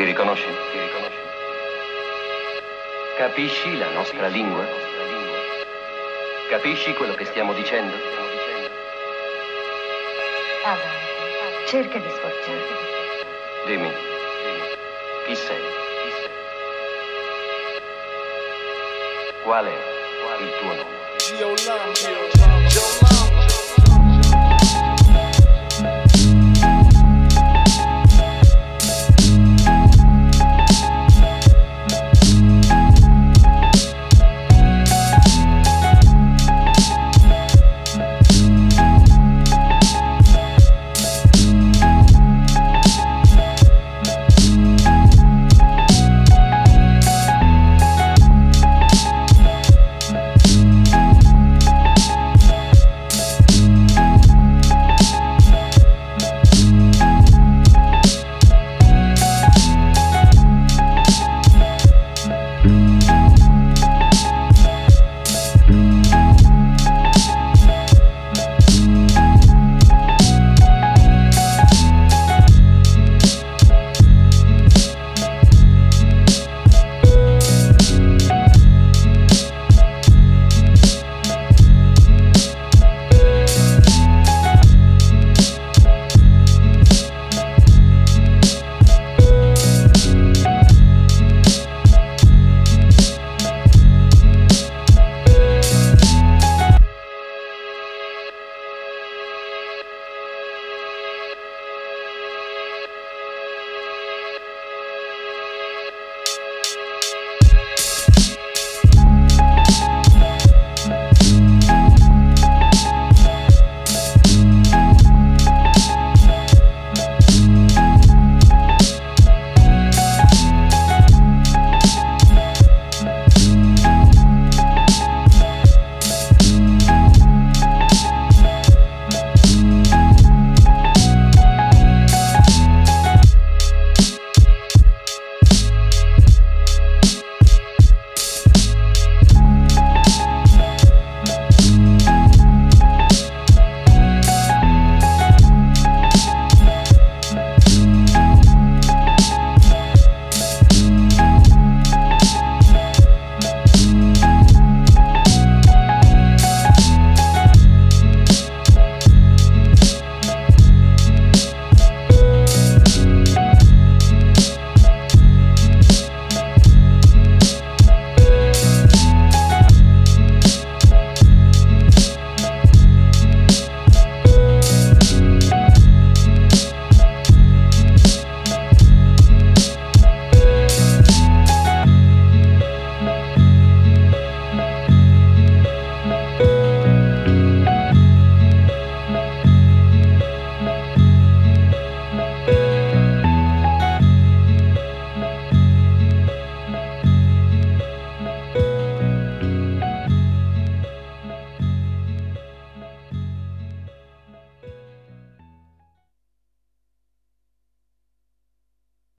Ti riconosci? Ti riconosci? Capisci la nostra lingua? Capisci quello che stiamo dicendo? Avanti, cerca di sforzarti. Dimmi, chi sei? Qual è il tuo nome? Gio